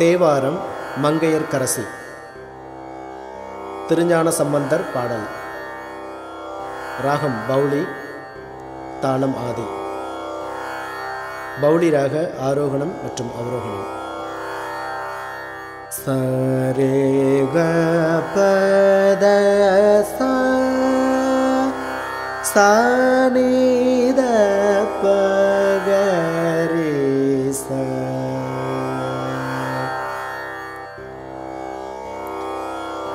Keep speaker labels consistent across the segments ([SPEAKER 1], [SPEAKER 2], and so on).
[SPEAKER 1] தேவாரம் மங்கையர்கரசி திருஞான சம்பந்தர் பாடல் ராகம் பௌளி தாளம் ஆதி பௌளி ராக ஆரோகணம் மற்றும் அவரோகணம் சரே பத சானித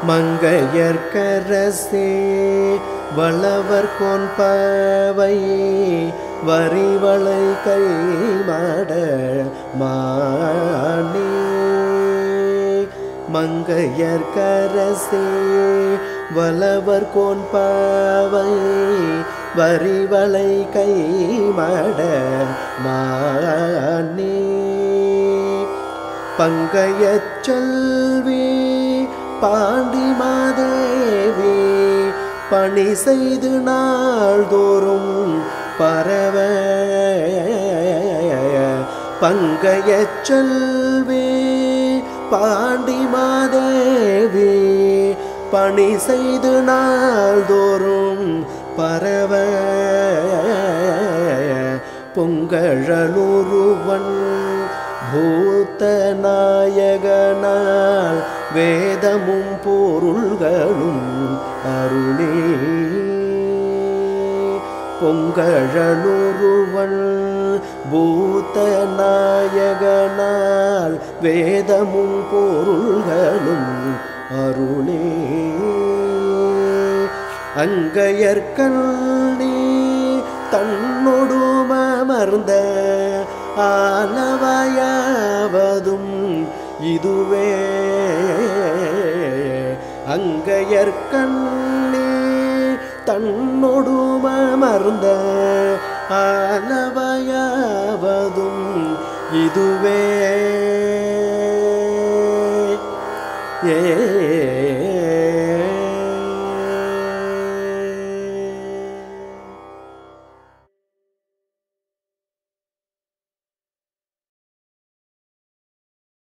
[SPEAKER 1] மங்கையர்க்கரசே வளவர் கொன்பவை வரிவளை கைமாட மானே. மங்கையர்க்கரசே வளவர் கொன்பவை வரிவளை கைமாட மானே. பங்கையச் செல்வே பாண்டி மாதேவி பணி செய்து நாள்தோறும் பரவ பங்கையச் செல்வி. பாண்டி மாதேவி பணி செய்து நாள்தோறும் பரவ பொங்கழலுருவன் பூத்த நாயகனால் வேதமும் பொருள்களும் அருளே. பொங்கழலுருவன் பூத்த நாயகனால் வேதமும் பொருள்களும் அருளே. அங்கையற்கண்ணி தன்னொடுமர்ந்த ஆலவயாவதும் இதுவே. அங்கையற்கண்ணி தன்னொடுமர்ந்த ஆலவையாவதும் இதுவே. ஏ